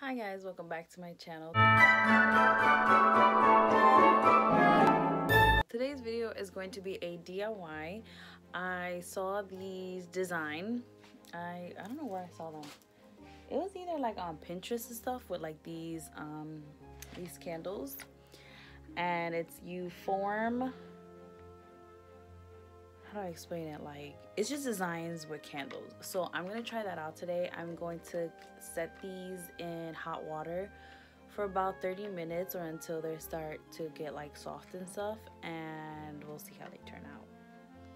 Hi guys, welcome back to my channel. Today's video is going to be a DIY. I saw these design. I I don't know where I saw them. It was either like on Pinterest and stuff with like these um these candles. And it's you form how do I explain it? Like, it's just designs with candles. So I'm gonna try that out today. I'm going to set these in hot water for about 30 minutes or until they start to get like soft and stuff and we'll see how they turn out.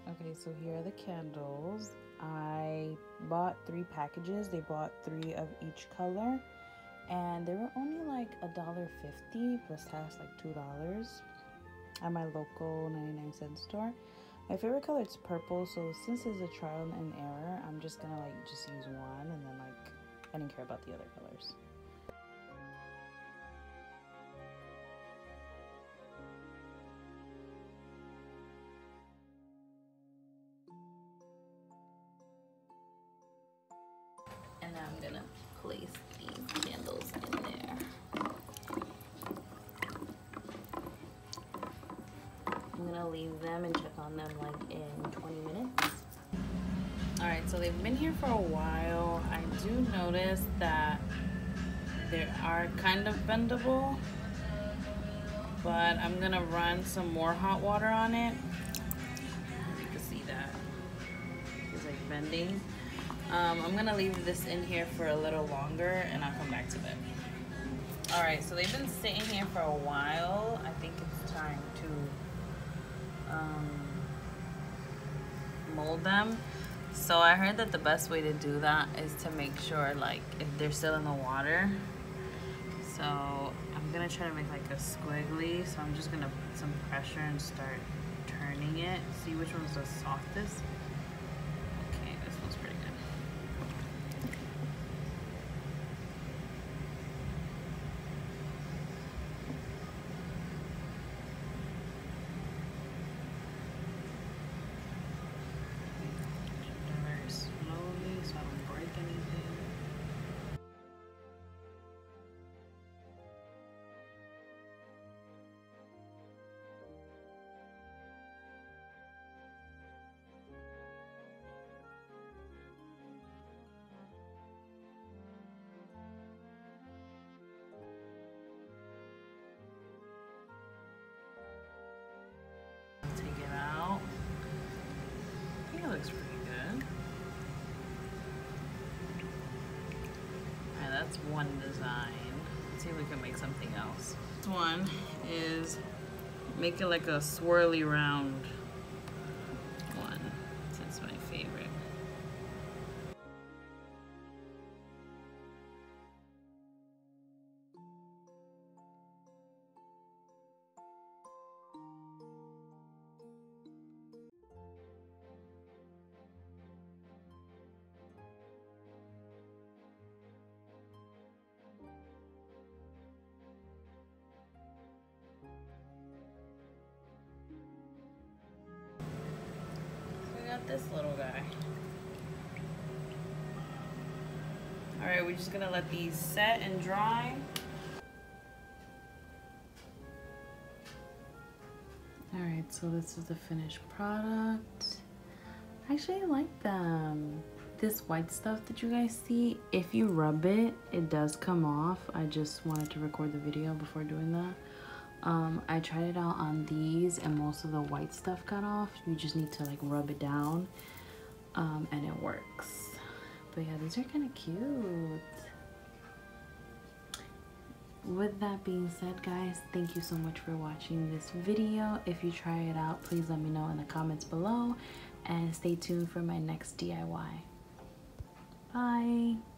Okay, so here are the candles. I bought three packages. They bought three of each color and they were only like a dollar fifty plus tax like two dollars at my local 99 cent store my favorite color is purple, so since it's a trial and error, I'm just gonna like just use one and then like I didn't care about the other colors. And now I'm gonna place these candles in there. I'm gonna leave them and check on them like in 20 minutes. All right, so they've been here for a while. I do notice that they are kind of bendable, but I'm gonna run some more hot water on it. You can see that it's like bending. Um, I'm gonna leave this in here for a little longer and I'll come back to it. All right, so they've been sitting here for a while. I think it's time to um, mold them. So I heard that the best way to do that is to make sure like if they're still in the water. So I'm gonna try to make like a squiggly. So I'm just gonna put some pressure and start turning it. See which one's the softest. Looks pretty good. Alright, that's one design. Let's see if we can make something else. This one is make it like a swirly round This little guy. Alright, we're just gonna let these set and dry. Alright, so this is the finished product. I actually like them. This white stuff that you guys see, if you rub it, it does come off. I just wanted to record the video before doing that. Um, I tried it out on these and most of the white stuff got off. You just need to like rub it down um, and it works. But yeah, these are kind of cute. With that being said, guys, thank you so much for watching this video. If you try it out, please let me know in the comments below and stay tuned for my next DIY. Bye.